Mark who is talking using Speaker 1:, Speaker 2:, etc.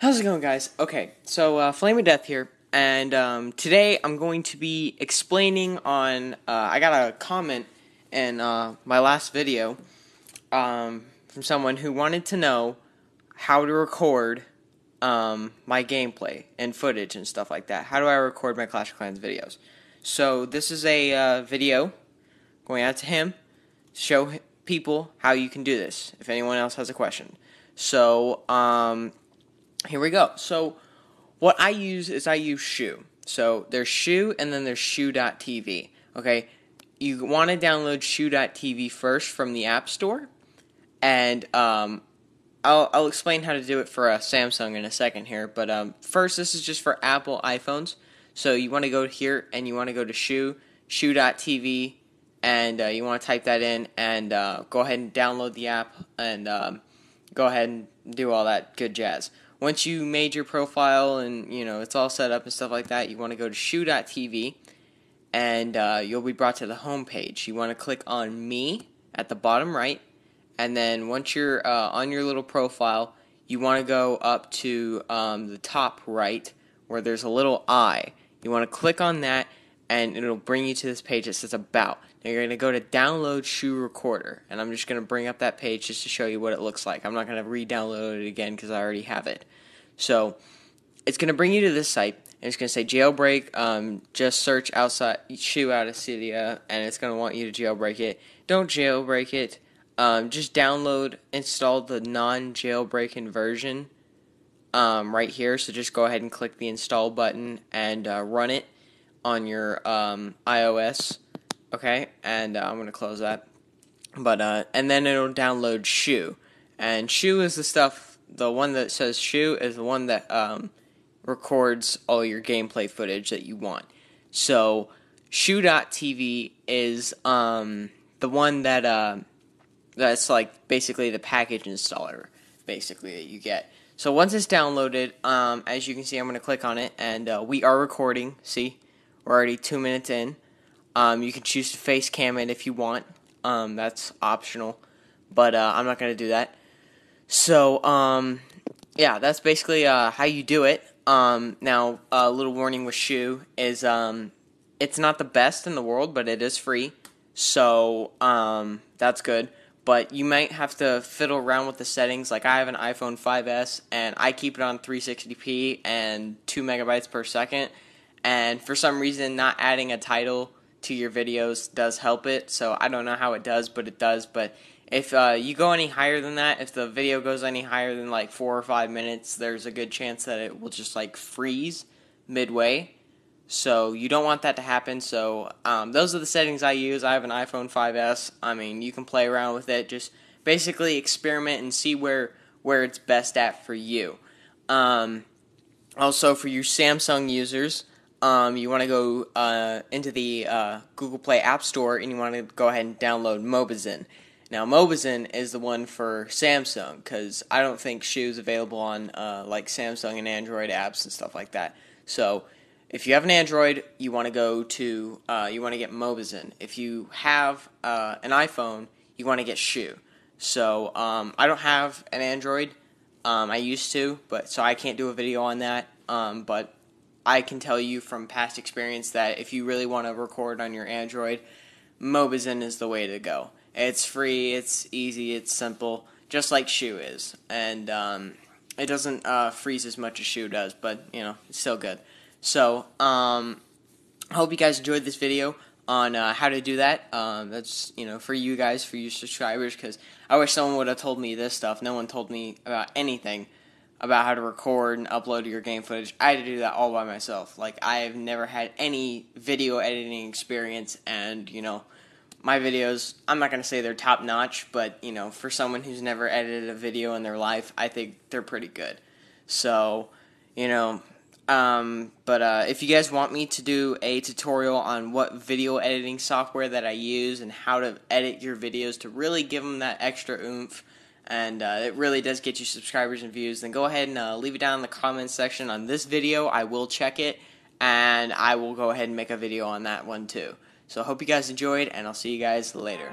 Speaker 1: How's it going, guys? Okay, so uh, Flame of Death here, and um, today I'm going to be explaining on. Uh, I got a comment in uh, my last video um, from someone who wanted to know how to record um, my gameplay and footage and stuff like that. How do I record my Clash of Clans videos? So this is a uh, video going out to him to show people how you can do this. If anyone else has a question, so um, here we go. So, what I use is I use Shou. So, there's Shou and then there's Shou.tv. Okay, you want to download Shou.tv first from the App Store, and um, I'll, I'll explain how to do it for a Samsung in a second here. But um, first, this is just for Apple iPhones. So, you want to go here and you want to go to Shou, Shou.tv, and uh, you want to type that in and uh, go ahead and download the app and um, go ahead and do all that good jazz. Once you made your profile and you know it's all set up and stuff like that, you want to go to Shou.tv and uh, you'll be brought to the home page. You want to click on me at the bottom right, and then once you're uh, on your little profile, you want to go up to um, the top right where there's a little eye. You want to click on that, and it'll bring you to this page that says About. Now you're going to go to Download Shou Recorder, and I'm just going to bring up that page just to show you what it looks like. I'm not going to re-download it again because I already have it. So it's going to bring you to this site, and it's going to say jailbreak. Um, just search outside Shou out of Cydia, and it's going to want you to jailbreak it. Don't jailbreak it. Um, just download, install the non-jailbreaking version um, right here. So just go ahead and click the install button and uh, run it on your um, iOS. Okay, and uh, I'm going to close that. But uh, and then it'll download Shou, and Shou is the stuff. The one that says Shou is the one that um, records all your gameplay footage that you want. So Shou.tv is um, the one that uh, that's like basically the package installer, basically that you get. So once it's downloaded, um, as you can see, I'm going to click on it, and uh, we are recording. See, we're already two minutes in. Um, you can choose to face cam it if you want. Um, that's optional, but uh, I'm not going to do that. So, um, yeah, that's basically uh, how you do it. Um, now, a little warning with Shou is um, it's not the best in the world, but it is free, so that's good. But you might have to fiddle around with the settings. Like I have an iPhone 5s, and I keep it on 360p and two megabytes per second. And for some reason, not adding a title to your videos does help it. So I don't know how it does, but it does. But if uh, you go any higher than that, if the video goes any higher than like four or five minutes, there's a good chance that it will just like freeze midway. So you don't want that to happen. So um, those are the settings I use. I have an iPhone 5s. I mean, you can play around with it. Just basically experiment and see where where it's best at for you. Um, also, for you Samsung users, um, you want to go uh, into the uh, Google Play App Store and you want to go ahead and download Mobizen. Now, Mobizen is the one for Samsung because I don't think Shou's available on uh, like Samsung and Android apps and stuff like that. So, if you have an Android, you want to go to uh, you want to get Mobizen. If you have uh, an iPhone, you want to get Shou. So, um, I don't have an Android. Um, I used to, but so I can't do a video on that. Um, but I can tell you from past experience that if you really want to record on your Android, Mobizen is the way to go. It's free, it's easy, it's simple, just like Shou is, and um, it doesn't uh, freeze as much as Shou does, but you know it's still good. So um, I hope you guys enjoyed this video on uh, how to do that. Um, that's you know for you guys, for you subscribers, because I wish someone would have told me this stuff. No one told me about anything about how to record and upload your game footage. I had to do that all by myself. Like I have never had any video editing experience, and you know my videos. I'm not gonna say they're top notch, but you know for someone who's never edited a video in their life, I think they're pretty good. So you know. Um, but uh, if you guys want me to do a tutorial on what video editing software that I use and how to edit your videos to really give them that extra oomph, and uh, it really does get you subscribers and views, then go ahead and uh, leave it down in the comments section on this video. I will check it, and I will go ahead and make a video on that one too. So I hope you guys enjoyed, and I'll see you guys later.